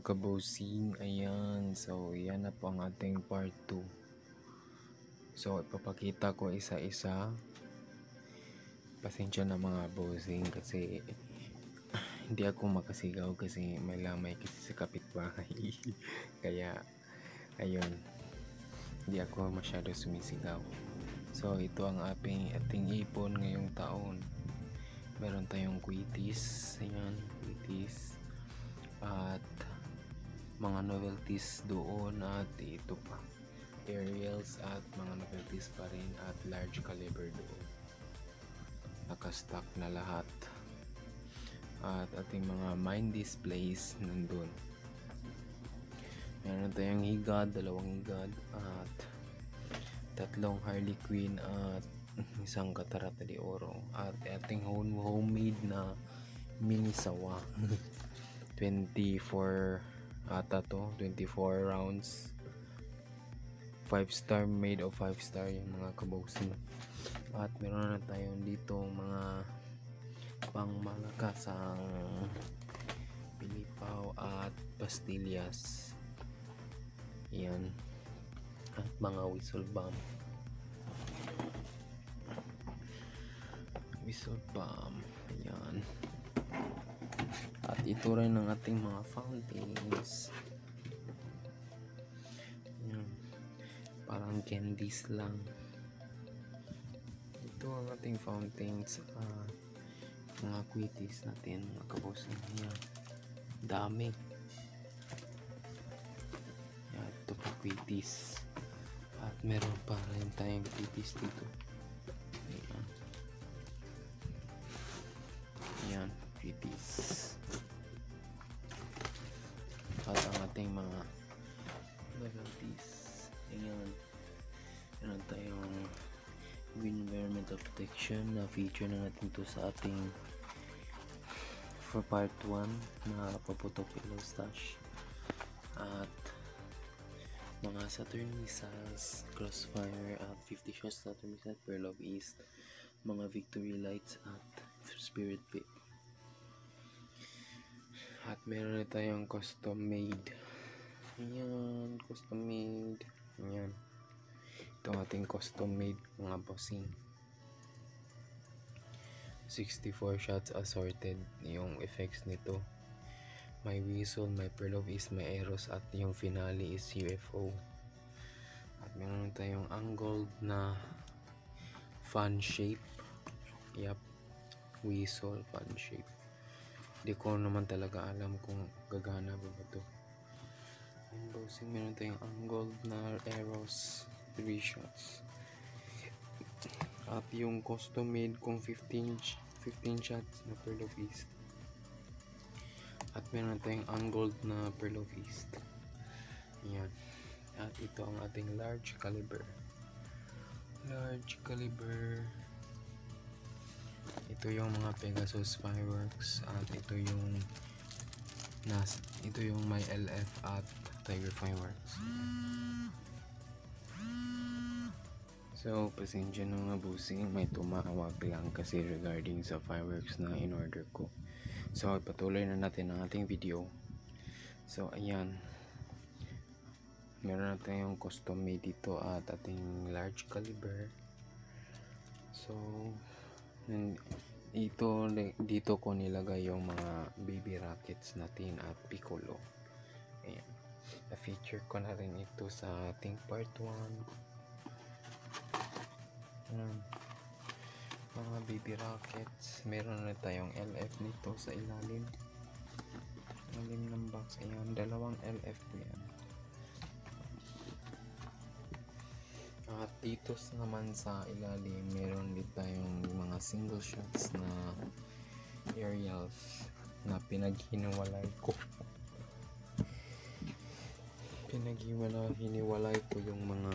mga ayan. So, yan na po ang ating part 2. So, ipapakita ko isa-isa. Pasensya na mga bossing kasi hindi ako makasigaw kasi may lamay kasi sa kapitbahay. Kaya, ayun. Hindi ako masyado sumisigaw. So, ito ang ating, ating ipon ngayong taon. Meron tayong quitis. Ayan, quitis at mga novelties doon at ito pa. Aerials at mga novelties pa rin at large caliber doon. Nakastock na lahat. At ating mga mine displays nandun. Meron tayong higad, dalawang higad at tatlong harley quinn at isang katarata de oro. At ating home homemade na mini sawa. 24 ata to 24 rounds. 5 star made of 5 star yung mga kabosing at meron na tayong dito mga pang malakasang pilipaw at pastillas. Yan. At mga whistle bomb. Whistle bomb. Yan at ito rin ang ating mga fountains. Yan. Parang candies lang. Ito ang ating fountains. Uh, mga quitties natin. Mga kabosin niya. Dami. Yan. Ito pa quitties. At meron pa rin tayong quitties dito. Ayan. Ayan. Quitties protection na feature na natin to sa ating for part 1 na paputok yellow stash at mga Saturn missiles crossfire at 50 shots Saturn missile Pearl of East mga victory lights at spirit pit at meron na tayong custom made. Ayan, custom made. Ayan. Ito ating custom made mga bossing. 64 shots assorted yung effects nito. May whistle, may pearl of is, may arrows at yung finale is UFO. At meron tayong angled na fan shape. Yep. Whistle fan shape. Hindi ko naman talaga alam kung gagana ba ba ito. Yung bossing, meron tayong angled na arrows, 3 shots. At yung custom made kong 15, 15 shots na Pearl of East. At meron tayong angled na Pearl of East. Yan. At ito ang ating large caliber. Large caliber ito yung mga Pegasus fireworks at ito yung nas ito yung may LF at Tiger fireworks so pasensya na nga busing may tumawag lang kasi regarding sa fireworks na in order ko. So patuloy na natin ang ating video. So ayan. Meron na tayong custom made dito at ating large caliber. So ito dito ko nilagay yung mga baby rockets natin at piccolo. Ayan. Na-feature ko na rin ito sa ating part 1 ayan mga baby rockets. Meron na tayong LF nito sa ilalim. Ilalim ng box. Ayan dalawang LF po yan. At dito naman sa ilalim, meron din tayong mga single shots na aerials na pinaghiniwalay ko. Pinaghiwalay, ko yung mga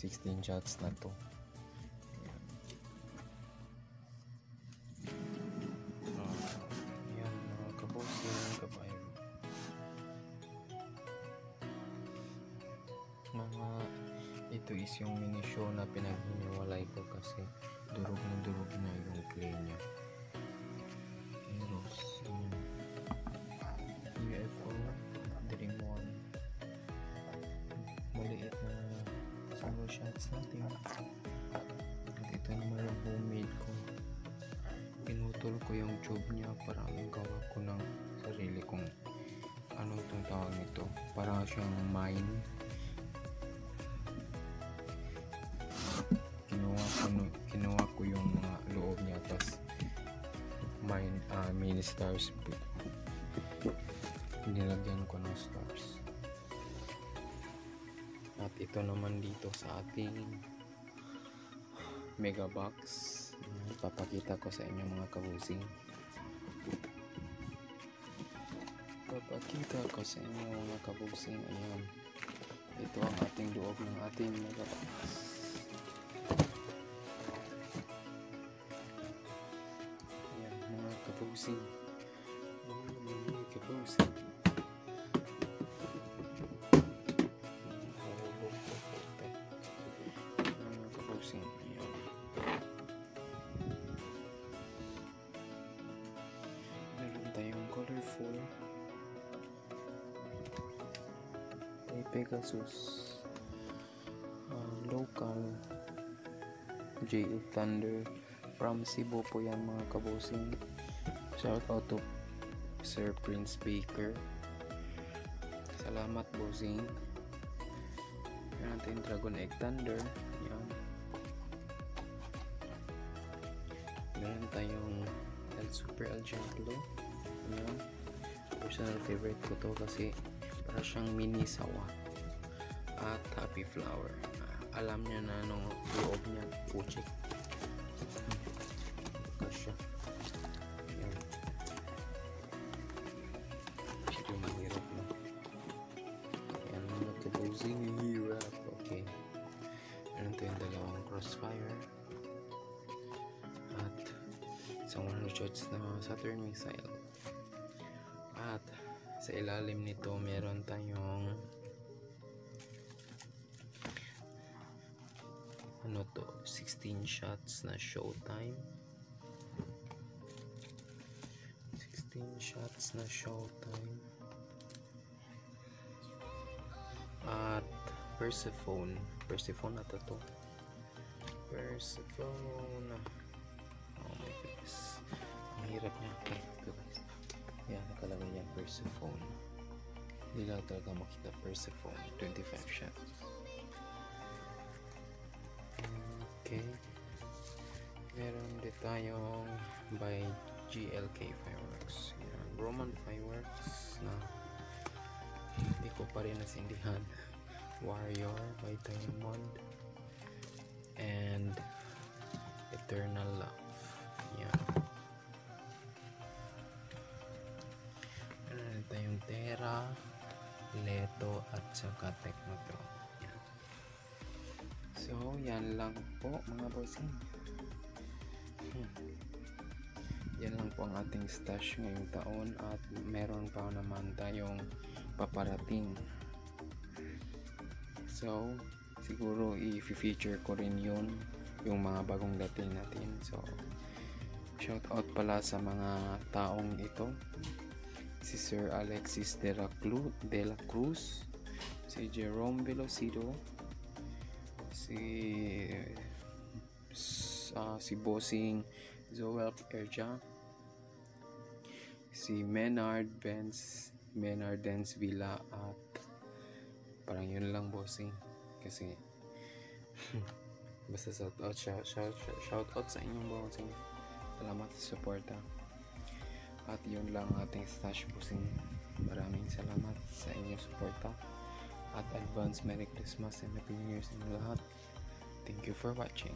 16 shots na to. Ayan, mga kabos, yung kabayan. mga ito is yung mini show na pinaghiniwalay ko kasi durog na durog na yung play natin. At ito naman yung homemade ko. Pinutol ko yung tube niya para gawa ko ng sarili kong ano itong tawag nito. Para siyang mine. Kinuha ko, kinuha ko yung mga loob niya tapos mine, ah, mini stars. Nilagyan ko ng stars. At ito naman dito sa ating mega box. Papakita ko sa inyo mga kabusing. Papakita ko sa inyo mga kabusing. Ayan. Ito ang ating loob ng ating mega box. Ayan mga kabusing. Colorful may Pegasus. Uh, local. JU Thunder. From Cebu po yan mga kabusing shout out to Sir Prince Baker. Salamat bossing. Meron natin Dragon Egg Thunder. Yan. Meron tayong El Super El Gemplo yan personal favorite ko to kasi para siyang mini sawa at happy flower. Ah, alam niya na anong loob niya puchik kasya. Yan medyo mahirap na yan mga kabusing hirap. Okay. Meron tayong dalawang crossfire. At isang 100 shots na Saturn missile sa ilalim nito meron tayong ano to 16 shots na showtime. 16 shots na showtime. At Persephone. Persephone ata to Persephone. Oh my goodness. Ang hirap niya. Ito guys yan nakalagay yan Persephone hindi lang talaga makita Persephone 25 shots Okay. Meron din tayong by GLK Fireworks. Yan, Roman Fireworks na hindi ko pa rin nasindihan. Warrior by Diamond. And Eternal Love. Saka Technotron. Yan. So, yan lang po mga bossing. Hmm. Yan lang po ang ating stash ngayong taon at meron pa naman tayong paparating. So, siguro i-feature ko rin yun yung mga bagong dating natin. So, shout out pala sa mga taong ito. Si Sir Alexis de la, Clu- de la Cruz, si Jerome Velocido, si sa si Bossing Zoel Erja si Menard Benz Menard Benz Villa at parang yun lang Bossing. Kasi basta shout out shout, shout, shout out sa inyong Bossing salamat sa suporta. At yun lang ating stash Bossing. Maraming salamat sa inyong suporta at advance Merry Christmas and Happy New Year sa inyo lahat. Thank you for watching.